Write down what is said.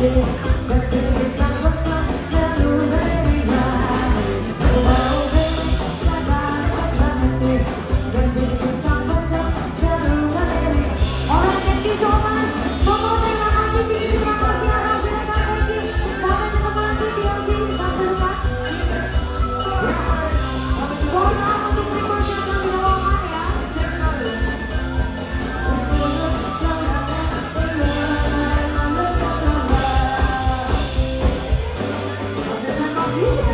Yeah. you.